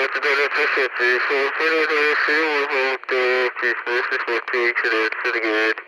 It's really good.